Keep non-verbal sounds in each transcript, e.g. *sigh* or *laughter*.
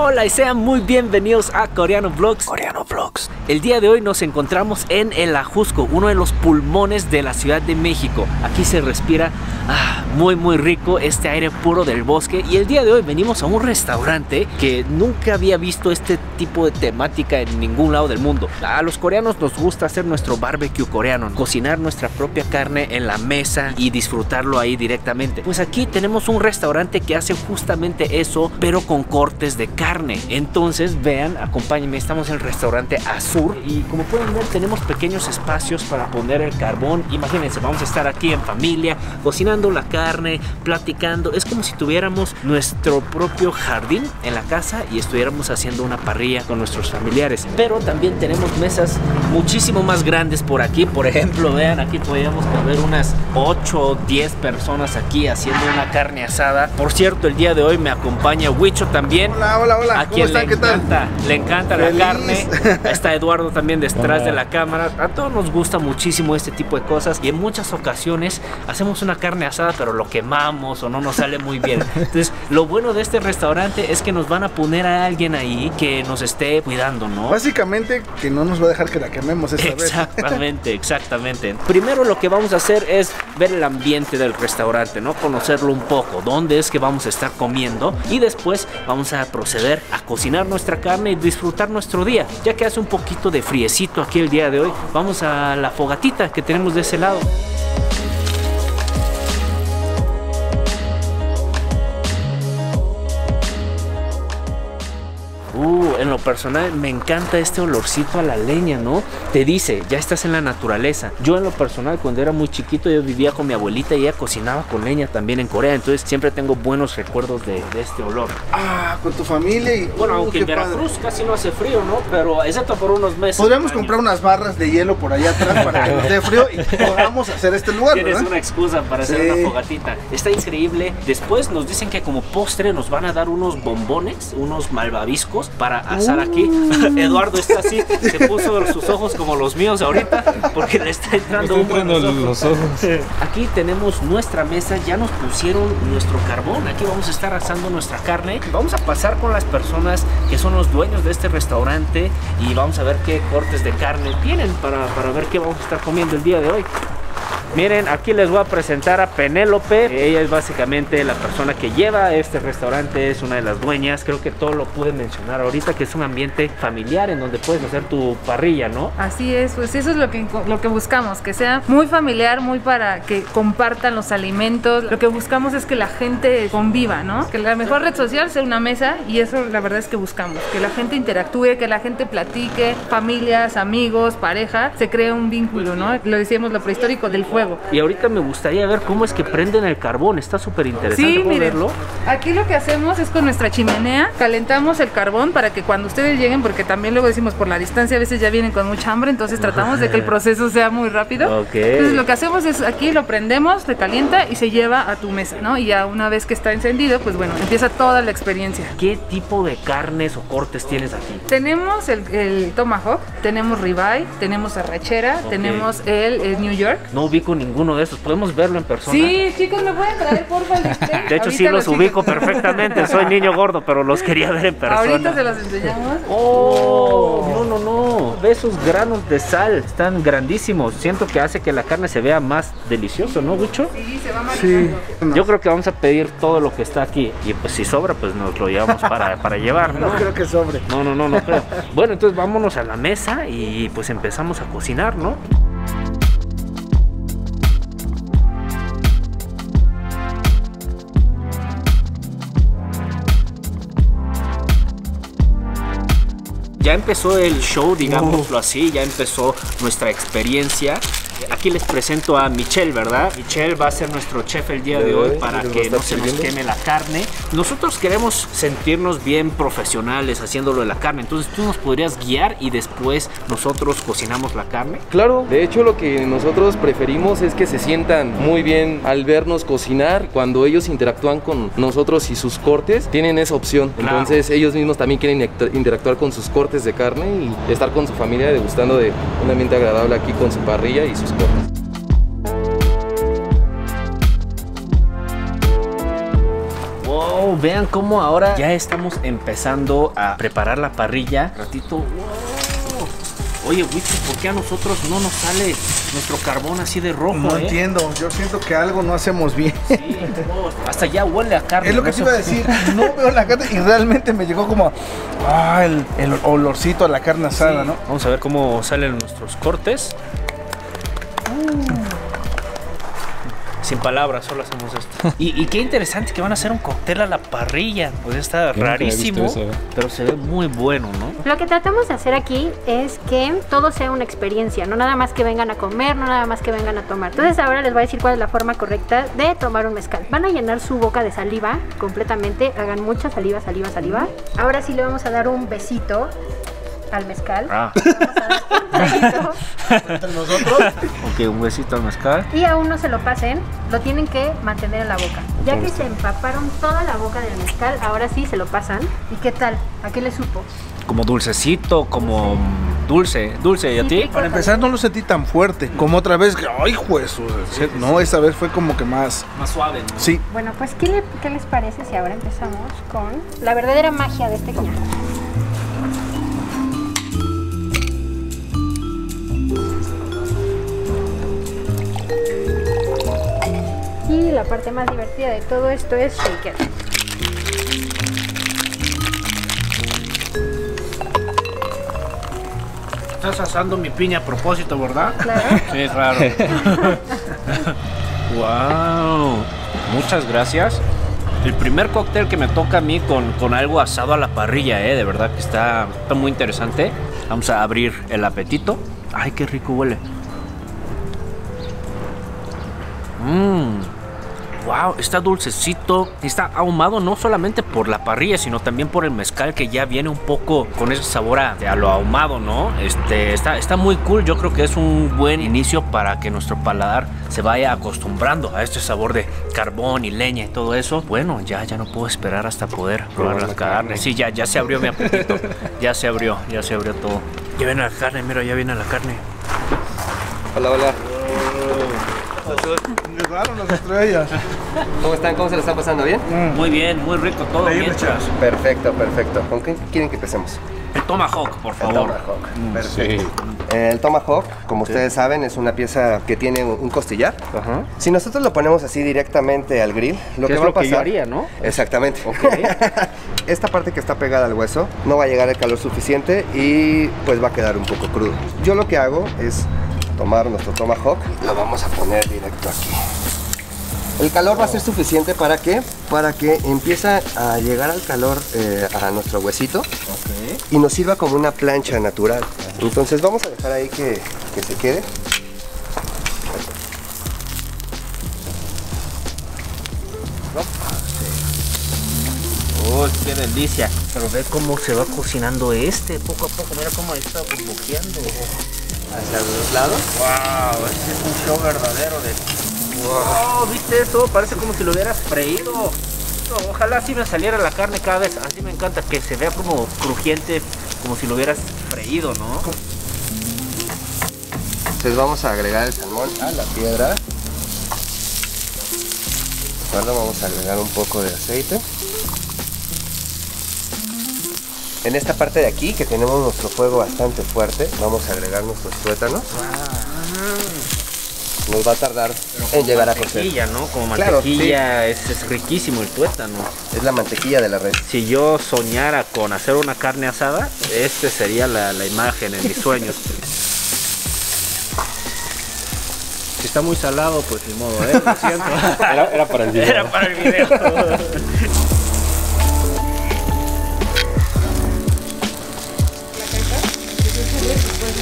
Hola y sean muy bienvenidos a Coreano Vlogs. Coreano Vlogs. El día de hoy nos encontramos en El Ajusco, uno de los pulmones de la Ciudad de México. Aquí se respira ah, muy muy rico este aire puro del bosque y el día de hoy venimos a un restaurante que nunca había visto este tipo de temática en ningún lado del mundo. A los coreanos nos gusta hacer nuestro barbecue coreano, cocinar nuestra propia carne en la mesa y disfrutarlo ahí directamente. Pues aquí tenemos un restaurante que hace justamente eso, pero con cortes de carne. Entonces, vean, acompáñenme, estamos en el restaurante Azur y como pueden ver tenemos pequeños espacios para poner el carbón. Imagínense, vamos a estar aquí en familia, cocinando la carne, platicando. Es como si tuviéramos nuestro propio jardín en la casa y estuviéramos haciendo una parrilla con nuestros familiares. Pero también tenemos mesas muchísimo más grandes por aquí. Por ejemplo, vean, aquí podríamos ver unas 8 o 10 personas aquí haciendo una carne asada. Por cierto, el día de hoy me acompaña Wicho también. Hola, hola, hola. A ¿Cómo quien están? le ¿Qué tal? encanta, le encanta la Feliz. carne. *laughs* Está Eduardo también detrás de la cámara. A todos nos gusta muchísimo este tipo de cosas y en muchas ocasiones hacemos una carne asada pero lo quemamos o no nos sale muy bien. *laughs* Entonces, lo bueno de este restaurante es que nos van a poner a alguien ahí que nos esté cuidando, ¿no? Básicamente que no nos va a dejar que la quememos esta vez. Exactamente, *laughs* exactamente. Primero lo que vamos a hacer es ver el ambiente del restaurante, ¿no? Conocerlo un poco, dónde es que vamos a estar comiendo y después vamos a proceder a cocinar nuestra carne y disfrutar nuestro día. Ya que hace un poquito de friecito aquí el día de hoy, vamos a la fogatita que tenemos de ese lado. Personal me encanta este olorcito a la leña, ¿no? Te dice, ya estás en la naturaleza. Yo en lo personal cuando era muy chiquito yo vivía con mi abuelita y ella cocinaba con leña también en Corea, entonces siempre tengo buenos recuerdos de, de este olor. Ah, con tu familia y. Bueno, Uh, aunque en qué padre. Veracruz casi no hace frío, ¿no? Pero excepto por unos meses. Podríamos comprar unas barras de hielo por allá atrás para que nos dé frío y *laughs* podamos hacer este lugar, Tienes ¿verdad? una excusa para hacer Sí. una fogatita. Está increíble. Después nos dicen que como postre nos van a dar unos bombones, unos malvaviscos para asar aquí. *laughs* Eduardo está así, se puso sus ojos como los míos ahorita porque le está entrando Me está en entrando los los ojos. Aquí tenemos nuestra mesa, ya nos pusieron nuestro carbón. Aquí vamos a estar asando nuestra carne. Vamos a pasar con las personas que son los dueños de este restaurante y vamos a ver qué cortes de carne tienen para, para ver qué vamos a estar comiendo el día de hoy. Miren, aquí les voy a presentar a Penélope. Ella es básicamente la persona que lleva este restaurante, es una de las dueñas. Creo que todo lo pude mencionar ahorita, que es un ambiente familiar en donde puedes hacer tu parrilla, ¿no? Así es, pues eso es lo que, lo que buscamos, que sea muy familiar, muy para que compartan los alimentos. Lo que buscamos es que la gente conviva, ¿no? Que la mejor red social sea una mesa y eso la verdad es que buscamos, que la gente interactúe, que la gente platique, familias, amigos, pareja, se cree un vínculo, ¿no? Lo decíamos lo prehistórico del fuego. Y ahorita me gustaría ver cómo es que prenden el carbón. Está súper interesante. Sí, ¿Puedo miren, verlo? aquí lo que hacemos es con nuestra chimenea, calentamos el carbón para que cuando ustedes lleguen, porque también luego decimos por la distancia a veces ya vienen con mucha hambre, entonces tratamos de que el *laughs* proceso sea muy rápido. Ok. Entonces lo que hacemos es aquí lo prendemos, se calienta y se lleva a tu mesa, ¿no? Y ya una vez que está encendido, pues bueno, empieza toda la experiencia. ¿Qué tipo de carnes o cortes tienes aquí? Tenemos el, el tomahawk, tenemos ribeye, tenemos arrachera, tenemos el, el New York. No ubico ninguno de estos. ¿Podemos verlo en persona? Sí, chicos, ¿me pueden traer porfa el display? De hecho, sí los chicos- ubico perfectamente. Soy niño gordo, pero los quería ver en persona. Ahorita se los enseñamos. Oh, no, no, no. Ve esos granos de sal. Están grandísimos. Siento que hace que la carne se vea más delicioso, ¿no, Gucho? Sí, se va Sí. Yo creo que vamos a pedir todo lo que está aquí. Y pues si sobra, pues nos lo llevamos para, *laughs* para llevar, ¿no? No creo que sobre. No, no, no, no creo. Bueno, entonces vámonos a la mesa y pues empezamos a cocinar, ¿no? Ya empezó el show, digámoslo así, ya empezó nuestra experiencia. Aquí les presento a Michelle, ¿verdad? Michelle va a ser nuestro chef el día de hoy para que no se nos queme la carne. Nosotros queremos sentirnos bien profesionales haciéndolo de la carne, entonces tú nos podrías guiar y después nosotros cocinamos la carne. Claro, de hecho lo que nosotros preferimos es que se sientan muy bien al vernos cocinar. Cuando ellos interactúan con nosotros y sus cortes, tienen esa opción. Claro. Entonces ellos mismos también quieren inter- interactuar con sus cortes de carne y estar con su familia degustando de un ambiente agradable aquí con su parrilla y sus Wow, vean cómo ahora ya estamos empezando a preparar la parrilla. Ratito, wow. Oye, Wicho, ¿por qué a nosotros no nos sale nuestro carbón así de rojo? No eh? entiendo, yo siento que algo no hacemos bien. Sí, hasta ya huele a carne. Es lo que no te iba a decir, no *laughs* veo la carne y realmente me llegó como ah, el, el olorcito a la carne asada, ¿no? Vamos a ver cómo salen nuestros cortes. Sin palabras, solo hacemos esto. Y, y qué interesante que van a hacer un cóctel a la parrilla. Pues está rarísimo, eso, ¿eh? pero se ve muy bueno, ¿no? Lo que tratamos de hacer aquí es que todo sea una experiencia, no nada más que vengan a comer, no nada más que vengan a tomar. Entonces ahora les voy a decir cuál es la forma correcta de tomar un mezcal. Van a llenar su boca de saliva completamente, hagan mucha saliva, saliva, saliva. Ahora sí le vamos a dar un besito al mezcal. Ah, Un besito. *laughs* Entre nosotros, ok, un besito al mezcal. y aún no se lo pasen, lo tienen que mantener en la boca. Ya que se empaparon toda la boca del mezcal, ahora sí se lo pasan. ¿Y qué tal? ¿A qué le supo? Como dulcecito, como dulce. Dulce, ¿y a ti? Para empezar no lo sentí tan fuerte como otra vez que, ay, juez, no, esta vez fue como que más, Más suave, ¿no? sí, Bueno, pues ¿qué, le- qué les parece si ahora empezamos con la verdadera magia de este coñac? La parte más divertida de todo esto es shaker. Estás asando mi piña a propósito, ¿verdad? Claro. *laughs* Sí, es raro. *laughs* wow. Muchas gracias. El primer cóctel que me toca a mí con, con algo asado a la parrilla, ¿eh? De verdad que está, está muy interesante. Vamos a abrir el apetito. Ay, qué rico huele. Mmm. Wow, está dulcecito. Está ahumado no solamente por la parrilla, sino también por el mezcal que ya viene un poco con ese sabor a, a lo ahumado, ¿no? Este está, está muy cool. Yo creo que es un buen inicio para que nuestro paladar se vaya acostumbrando a este sabor de carbón y leña y todo eso. Bueno, ya, ya no puedo esperar hasta poder probar la carne. Sí, ya, ya se abrió mi apetito. *laughs* Ya se abrió, ya se abrió todo. Ya viene la carne, mira, ya viene la carne. Hola, hola. Llegaron las estrellas. ¿Cómo están? ¿Cómo se lo están pasando? ¿Bien? Muy bien, muy rico todo. Perfecto, perfecto. ¿Con qué quieren que empecemos? El tomahawk, por El favor. tomahawk. Sí. El tomahawk, como ustedes saben, es una pieza que tiene un costillar. Ajá. Si nosotros lo ponemos así directamente al grill, lo ¿Qué que es va lo a pasar... que yo haría, no? Exactamente. *laughs* Esta parte que está pegada al hueso no va a llegar el calor suficiente y pues va a quedar un poco crudo. Yo lo que hago es tomar nuestro tomahawk, lo vamos a poner directo aquí. El calor va a ser suficiente para que para que empiece a llegar al calor eh, a nuestro huesito y nos sirva como una plancha natural. Entonces vamos a dejar ahí que, que se quede. Uy, qué delicia. Pero ve cómo se va cocinando este poco a poco. Mira cómo está burbujeando. Hacia los lados. Wow, este es un show verdadero de. Wow, ¿viste eso? Parece como si lo hubieras freído. No, ojalá así me saliera la carne cada vez. Así me encanta que se vea como crujiente, como si lo hubieras freído, ¿no? Entonces vamos a agregar el salmón a la piedra. Ahora vamos a agregar un poco de aceite. En esta parte de aquí, que tenemos nuestro fuego bastante fuerte, vamos a agregar nuestros tuétanos. Nos va a tardar en llegar a cocer. Mantequilla, ¿no? Como Claro, mantequilla, es, es riquísimo el tuétano. Es la mantequilla de la red. Si yo soñara con hacer una carne asada, este sería la, la imagen en mis sueños. *laughs* Si está muy salado, pues ni modo, ¿eh? Lo siento. *laughs* Era, era para el video. Era para el video. *laughs*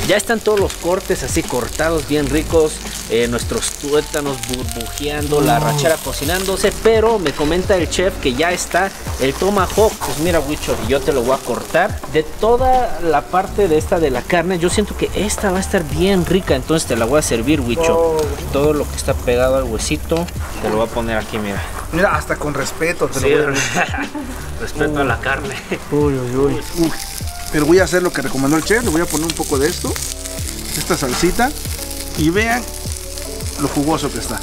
Ya están todos los cortes así cortados, bien ricos. eh, nuestros tuétanos burbujeando, la rachera cocinándose. Pero me comenta el chef que ya está el tomahawk. Pues mira, Wicho, yo te lo voy a cortar. De toda la parte de esta de la carne, yo siento que esta va a estar bien rica. Entonces te la voy a servir, Wicho. Todo lo que está pegado al huesito, te lo voy a poner aquí, mira. Mira, hasta con respeto te Sí, lo voy a *laughs* decir. respeto a la carne. Uy, uy, uy. Uy. Pero voy a hacer lo que recomendó el chef, le voy a poner un poco de esto, esta salsita, y vean lo jugoso que está.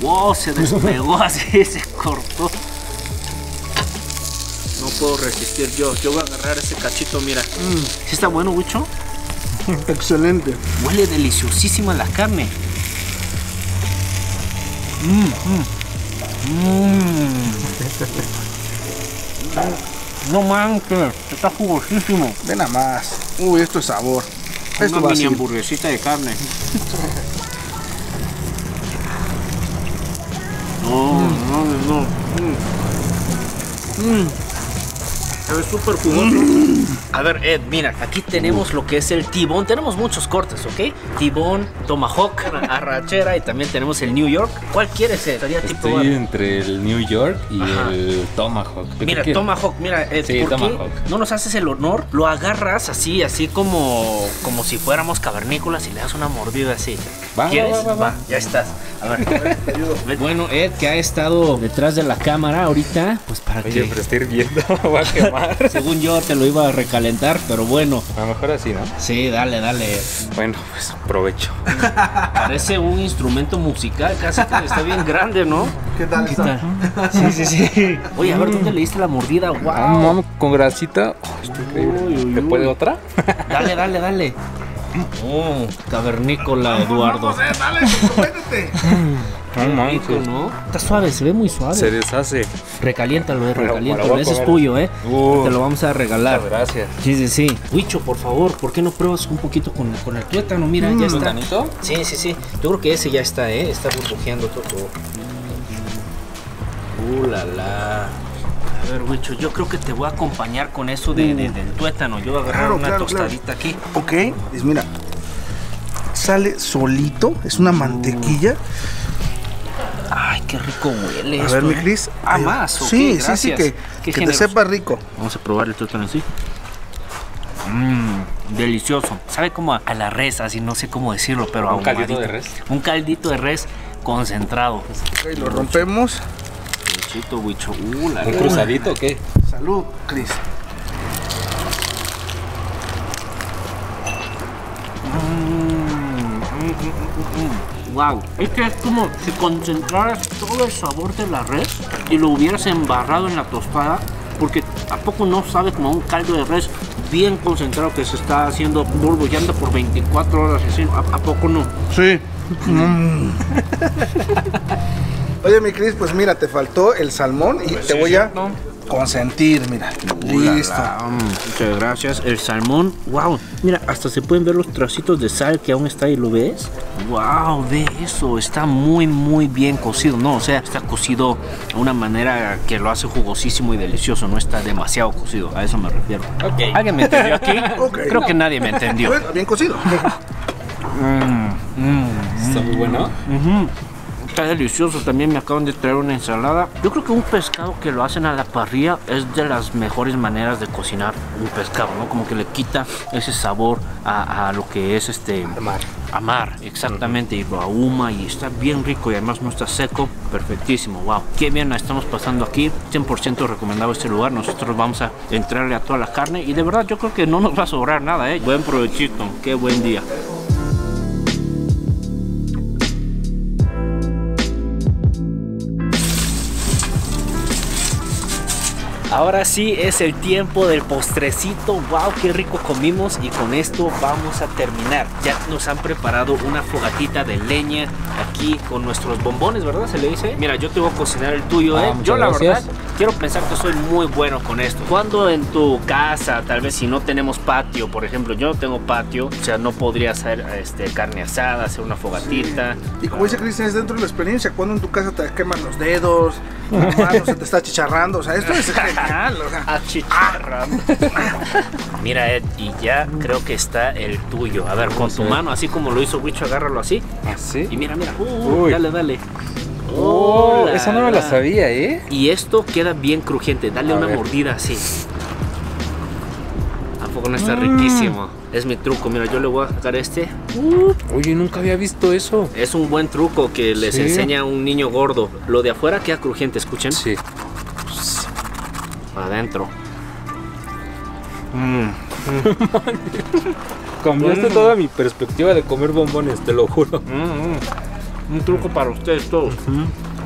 Wow, se despegó *laughs* así, se cortó. No puedo resistir yo. Yo voy a agarrar ese cachito, mira. ¿Sí está bueno, Wicho? *laughs* Excelente. Huele deliciosísima la carne. Mm, mm. Mm. *laughs* No manches, está jugosísimo. Ven a más. Uy, esto es sabor. Esto Una mini hamburguesita de carne. *laughs* No, no, no. Mm. Mm. Se ve súper jugoso. A ver, Ed, mira, aquí tenemos lo que es el tibón. Tenemos muchos cortes, ¿ok? Tibón, tomahawk, *laughs* arrachera y también tenemos el New York. ¿Cuál quieres, Ed? Estaría tipo... Estoy entre el New York y Ajá. el Tomahawk. ¿Tú qué Mira? Tomahawk, mira, Ed, Sí, ¿por qué Tomahawk. no nos haces el honor? Lo agarras así, así como, como si fuéramos cavernícolas y le das una mordida así. Va, ¿Quieres? va, va, va. ya estás. A ver, *laughs* te ayudo. Bueno, Ed, que ha estado detrás de la cámara ahorita, pues para Oye, que, pero estoy hirviendo, *laughs* va a quemar. *laughs* según yo, te lo iba a recalentar, pero bueno. A lo mejor así, ¿no? Sí, dale, dale. Bueno, pues provecho. Parece un instrumento musical, casi que está bien grande, ¿no? ¿Qué tal está? Sí, sí, sí. Oye, a ver, ¿dónde le diste la mordida? ¡Wow! Ah, Vamos con grasita. Oh, está increíble. Uy, uy, ¿Te uy. puede otra? Dale, dale, dale. Oh, cavernícola, Eduardo. Dale, dale, comprométete. *laughs* No Rico, manches. ¿no? Está suave, se ve muy suave. Se deshace. Recaliéntalo, eh, recaliéntalo. Ese es tuyo, eh. Uh. Te lo vamos a regalar. Muchas gracias. Sí, sí, sí. Huicho, por favor, ¿por qué no pruebas un poquito con, con el tuétano? Mira, ya está. ¿Tuétanito? Sí, sí, sí. Yo creo que ese ya está, ¿eh? Está burbujeando todo. Uh, la, la. A ver, Huicho, yo creo que te voy a acompañar con eso de, de- del tuétano. Yo voy a agarrar Claro, una claro, claro. tostadita aquí. Ok, pues mira. Sale solito, es una mantequilla. Ay, qué rico huele A esto, ver, mi ¿eh? Cris. Ah, más, Sí, sí, gracias. sí, que, que te sepa rico. Vamos a probar el tuétano así. Mmm, delicioso. Sabe como a, a la res, así no sé cómo decirlo, pero Un caldito de res. Un caldito de res concentrado. Ok, lo rompemos. Chito, bicho. Uh, la ¿Un cruzadito o qué? Salud, Cris. Wow, es que es como si concentraras todo el sabor de la res y lo hubieras embarrado en la tostada, porque a poco no sabe como un caldo de res bien concentrado que se está haciendo burbujeando por 24 horas así, ¿a, a poco no? Sí. *laughs* *laughs* *laughs* Mm. Oye, mi Cris, pues mira, te faltó el salmón y te voy a consentir, mira. Listo. Muchas gracias. El salmón, wow. Mira, hasta se pueden ver los trocitos de sal que aún está ahí, ¿lo ves? Wow, ve eso. Está muy, muy bien cocido. No, o sea, está cocido de una manera que lo hace jugosísimo y delicioso. No está demasiado cocido. A eso me refiero. ¿Alguien me entendió aquí? *laughs* Ok. Creo que nadie me entendió. Bueno, bien cocido. *laughs* Está muy bueno. Ujú. Está delicioso, también me acaban de traer una ensalada. Yo creo que un pescado que lo hacen a la parrilla es de las mejores maneras de cocinar un pescado, ¿no? Como que le quita ese sabor a, a lo que es este... Mar. A mar, exactamente, y lo ahuma y está bien rico y además no está seco, perfectísimo, wow. Qué bien la estamos pasando aquí, 100% recomendado este lugar, nosotros vamos a entrarle a toda la carne y de verdad yo creo que no nos va a sobrar nada, ¿eh? Buen provechito, qué buen día. Ahora sí es el tiempo del postrecito. Wow, qué rico comimos y con esto vamos a terminar. Ya nos han preparado una fogatita de leña aquí con nuestros bombones, ¿verdad? Se le dice. Mira, yo te voy a cocinar el tuyo, Ah, ¿eh? muchas Yo la gracias. verdad quiero pensar que soy muy bueno con esto. Cuando en tu casa, tal vez si no tenemos patio, por ejemplo, yo no tengo patio, o sea, no podría hacer este, carne asada, hacer una fogatita. Y como dice Cristian, es dentro de la experiencia. Cuando en tu casa te queman los dedos, la mano se te está chicharrando. O sea, esto es genial. O sea, *laughs* Achicharrando. Mira, Ed, y ya creo que está el tuyo. A ver, con tu Sí. mano, así como lo hizo Wicho, agárralo así. ¿Así? Y mira, mira. Uh, dale, dale. Oh, la, esa no me la sabía, ¿eh? Y esto queda bien crujiente. Dale A una ver. mordida así. ¿A poco no Mm. está riquísimo? Es mi truco. Mira, yo le voy a sacar este. Oye, nunca había visto eso. Es un buen truco que les Sí. enseña a un niño gordo. Lo de afuera queda crujiente, escuchen. Sí. Adentro. Mm. *laughs* Cambiaste toda mi perspectiva de comer bombones, te lo juro. Un truco para ustedes todos.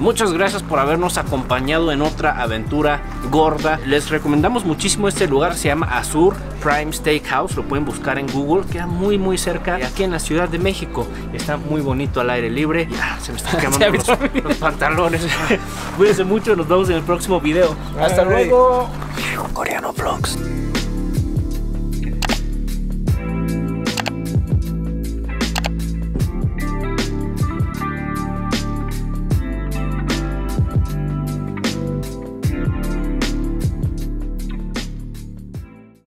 Muchas gracias por habernos acompañado en otra aventura gorda. Les recomendamos muchísimo este lugar, se llama Azur Prime Steakhouse, lo pueden buscar en Google, queda muy muy cerca aquí en la Ciudad de México. Está muy bonito al aire libre. Ya, se me están *laughs* quemando los, los pantalones. *laughs* Cuídense mucho, nos vemos en el próximo video. Hasta luego. Coreano Vlogs.